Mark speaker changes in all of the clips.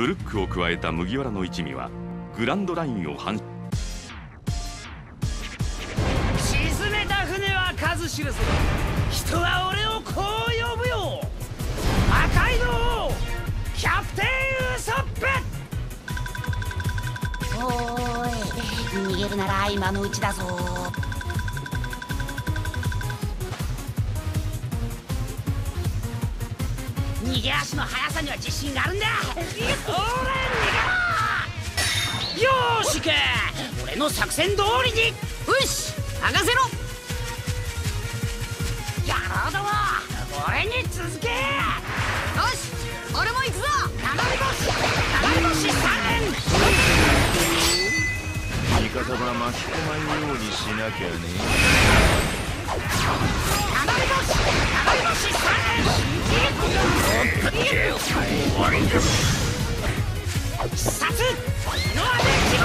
Speaker 1: ブルックを加えた麦わらの一味はグランドラインを反
Speaker 2: 沈めた船は数知れず人は俺をこう呼ぶよ。赤いの王キャプテンウソップ。
Speaker 3: おーい逃げるなら今のうちだぞ逃げ足の速さには自信があるんだ。俺逃げろ。よーしけ。俺の作戦通りに。よし任せろ。野郎ども俺に続け。よし俺も行くぞ。流れ星流れ星3連
Speaker 4: 味方は巻き込まんようにしなきゃね
Speaker 3: 必殺
Speaker 4: ノアで
Speaker 3: 地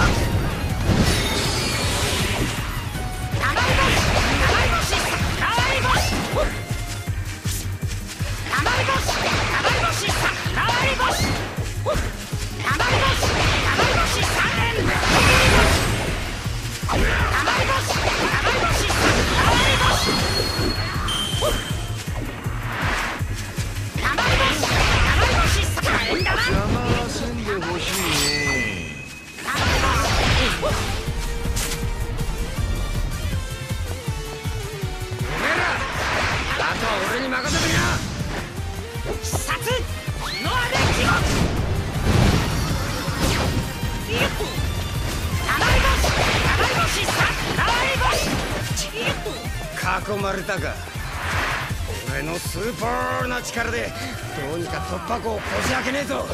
Speaker 2: 込まれたか俺のスーパーな力でどうにか突破口をこじ開けねえぞ。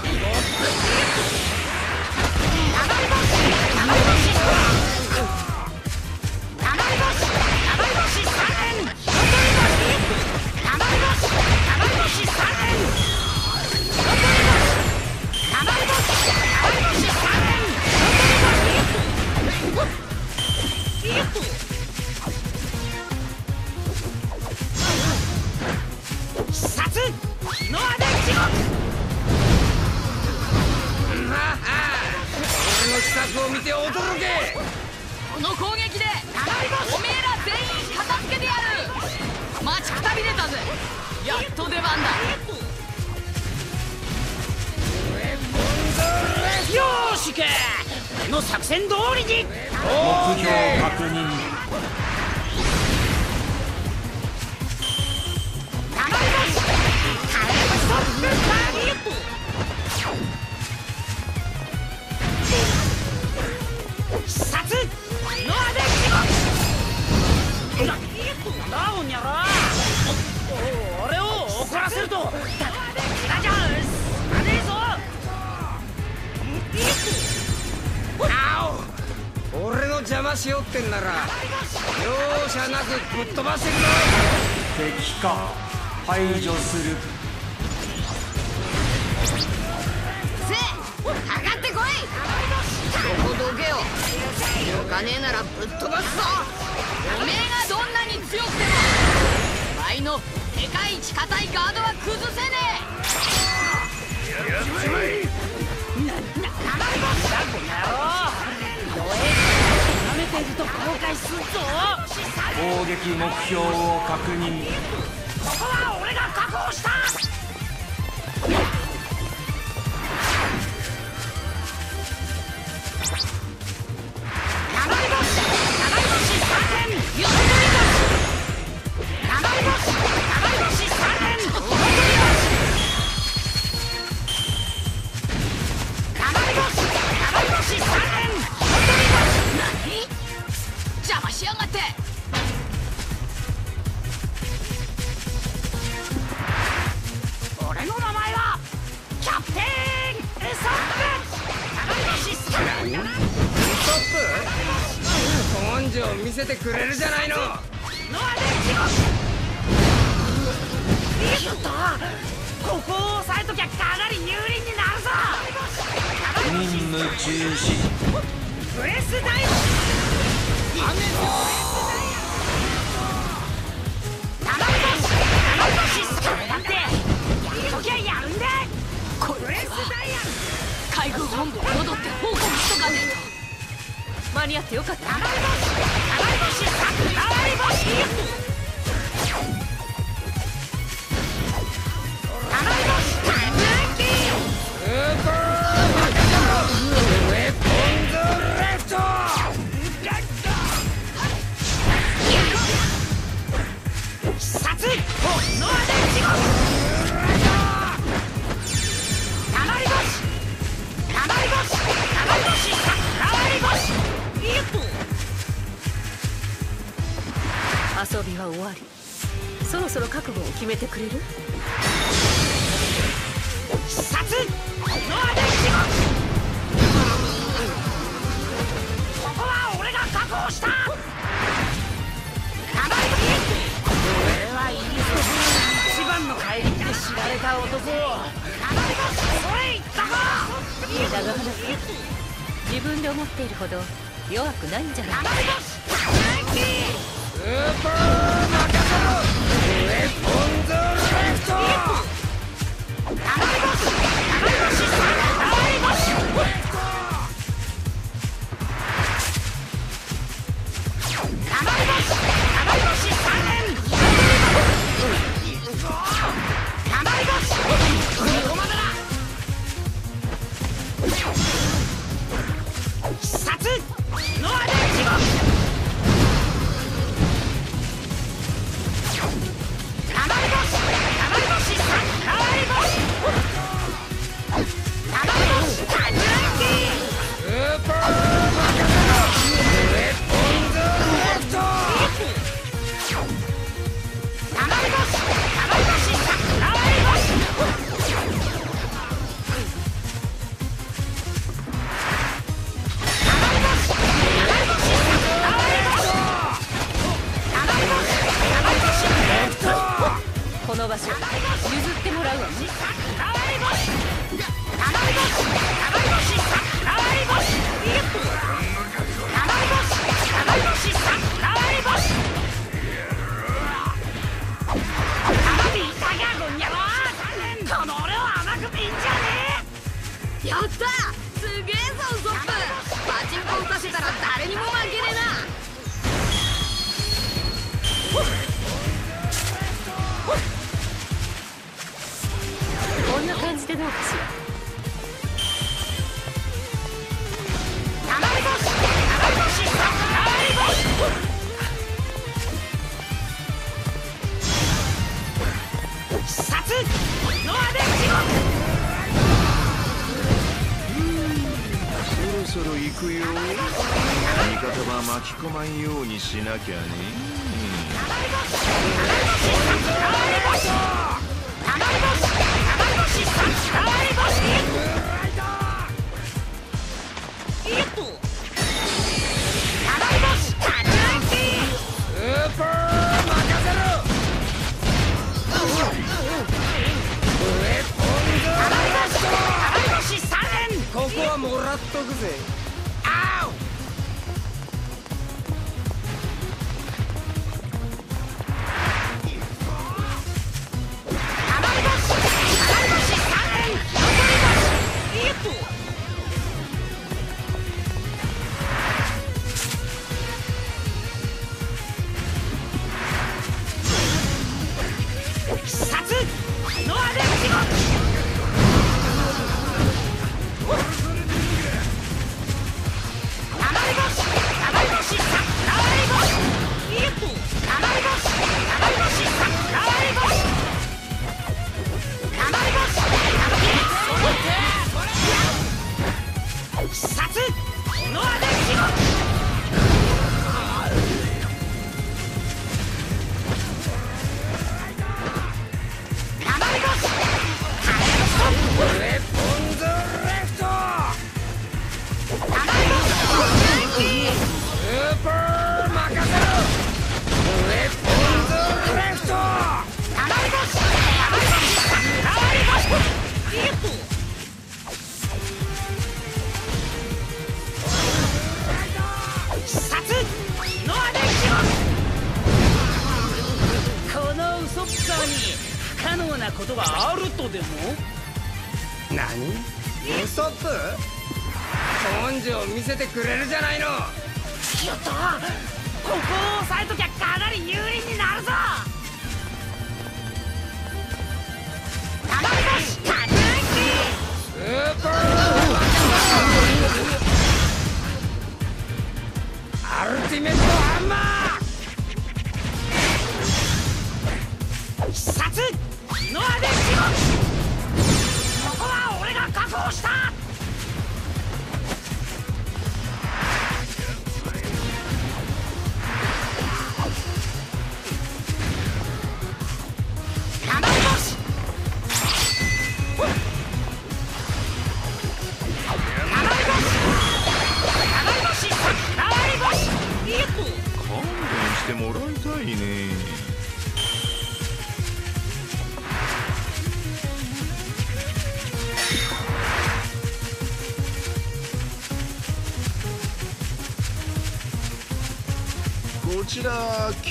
Speaker 5: 排除する。
Speaker 6: せえかかってこい。そこどけよお金ならぶっ飛ばすぞ。おめえがどんなに強くても。倍の世界一硬いガードは崩せね
Speaker 2: やっちまえ。
Speaker 3: 舐めていると後悔するぞ。
Speaker 5: 攻撃目標を確認
Speaker 3: 確保した
Speaker 5: 中止
Speaker 3: ブレスダイブ雨のブレダイブシスメなんてやっときゃやるんだ
Speaker 6: これは
Speaker 3: 海軍本
Speaker 6: 部
Speaker 3: に戻って
Speaker 7: 報告しと
Speaker 3: かねえと間に合って
Speaker 7: よかった
Speaker 6: 頼むぞ
Speaker 7: 頼むぞシスカ
Speaker 3: メ頼む自分で思っているほど弱くないんじゃない
Speaker 7: か
Speaker 6: スーパーウェポンズレフト
Speaker 7: まん
Speaker 2: ようにしなきゃね。
Speaker 6: なことがあるとでも？何？ウソップ？根性を見せてくれるじゃないの。
Speaker 8: やった！ここを押さえときゃかなり有利になるぞ！日の当て地獄ここは俺が確保した。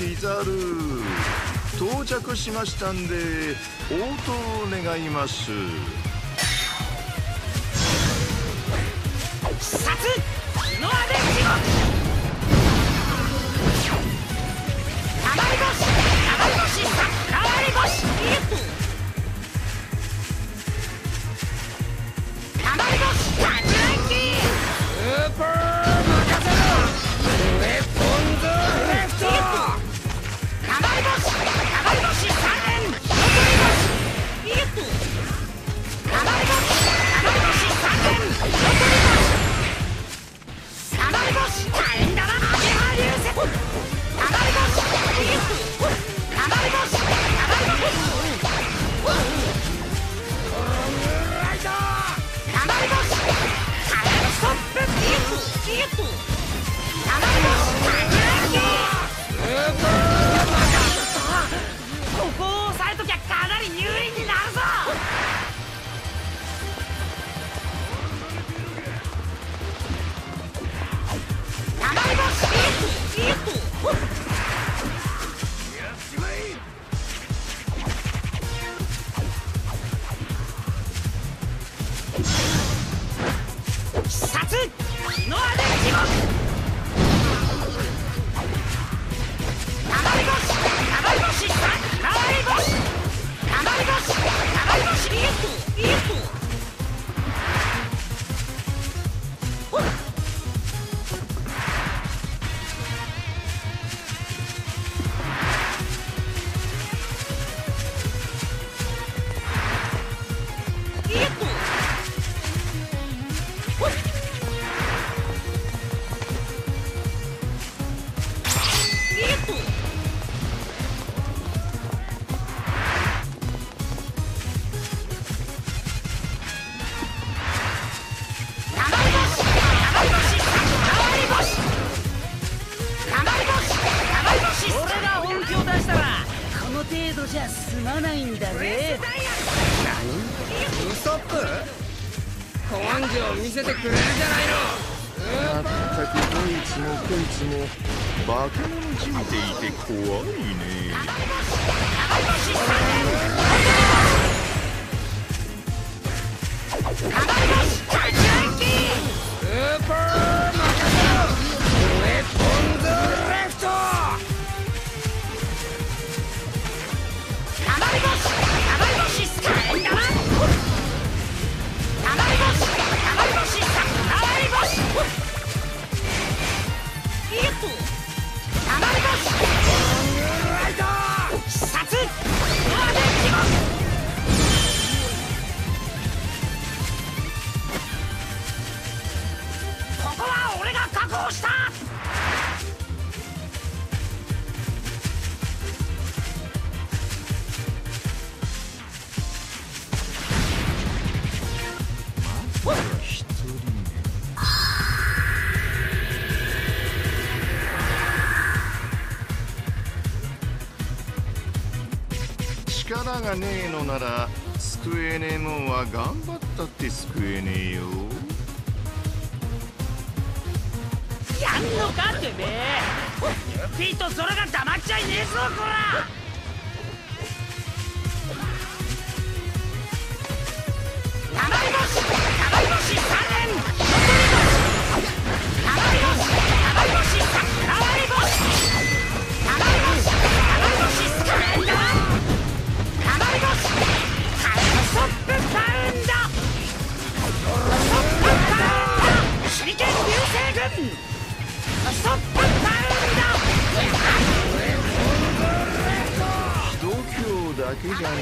Speaker 4: キザル。到着しましたんで応答願います。
Speaker 8: 必殺。日の当て地獄。
Speaker 3: たまり星。たまり星。たまり星。
Speaker 4: つもこいつも化け物じみていて怖いね。
Speaker 2: スーパー任せろウェポンズレフト
Speaker 8: が
Speaker 4: ねえのなら救えねえもんは頑張ったって救えねえよ。
Speaker 8: やんのかてめえ。ユピーとゾロが黙っちゃいねえぞこら。
Speaker 3: たまり星たまり星三連だ
Speaker 4: けじゃね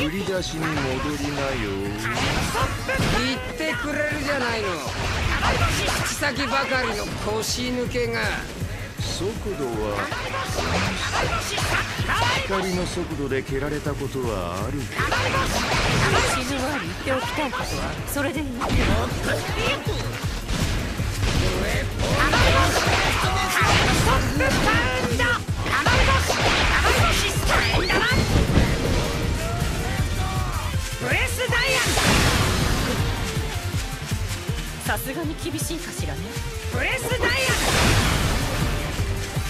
Speaker 4: え振り出しに戻りなよ
Speaker 2: 言ってくれるじゃないの口先ばかりの腰抜けが
Speaker 4: 速度は光の速度で蹴られたことはある
Speaker 7: か示通り言っておきたいことはそれでいい。さすがに厳しいかしらね。
Speaker 3: ブレスダイアン。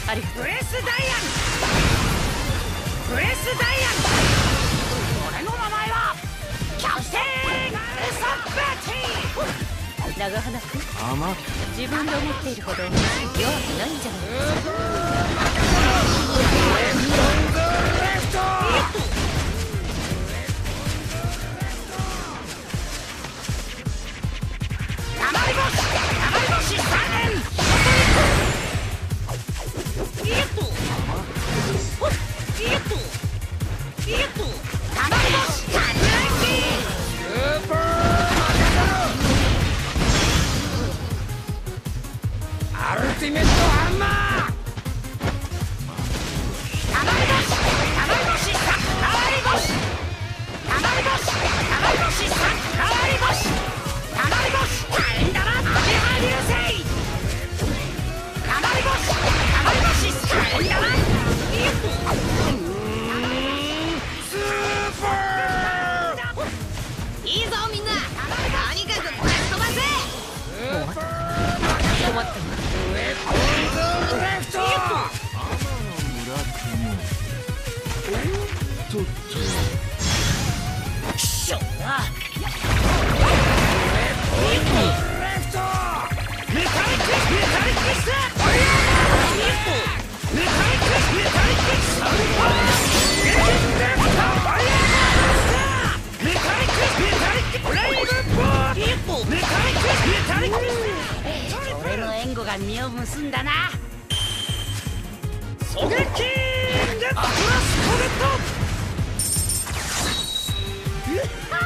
Speaker 7: ありが
Speaker 3: アンブレスダイアン。ブレスダイアン。俺の名前はキャプテンウソップティ
Speaker 7: とう長花君自分で思っているほど弱くないんじゃない。
Speaker 3: たまりまり俺の援護が実を結んだな。狙撃！レッドプラスコメット